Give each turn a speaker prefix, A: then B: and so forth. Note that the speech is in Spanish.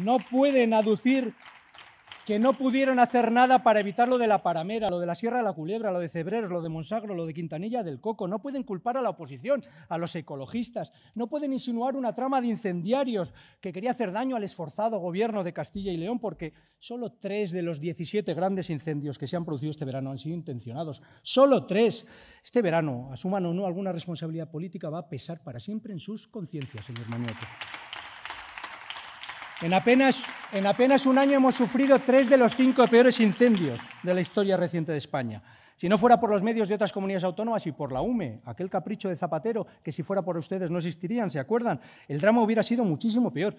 A: no pueden aducir que no pudieron hacer nada para evitar lo de la Paramera, lo de la Sierra de la Culebra, lo de Cebreros, lo de Monsagro, lo de Quintanilla del Coco. No pueden culpar a la oposición, a los ecologistas. No pueden insinuar una trama de incendiarios que quería hacer daño al esforzado gobierno de Castilla y León, porque solo tres de los 17 grandes incendios que se han producido este verano han sido intencionados. Solo tres. Este verano, asuman o no alguna responsabilidad política, va a pesar para siempre en sus conciencias, señor Mañote. En apenas, en apenas un año hemos sufrido tres de los cinco peores incendios de la historia reciente de España. Si no fuera por los medios de otras comunidades autónomas y por la UME, aquel capricho de Zapatero que si fuera por ustedes no existirían, ¿se acuerdan? El drama hubiera sido muchísimo peor.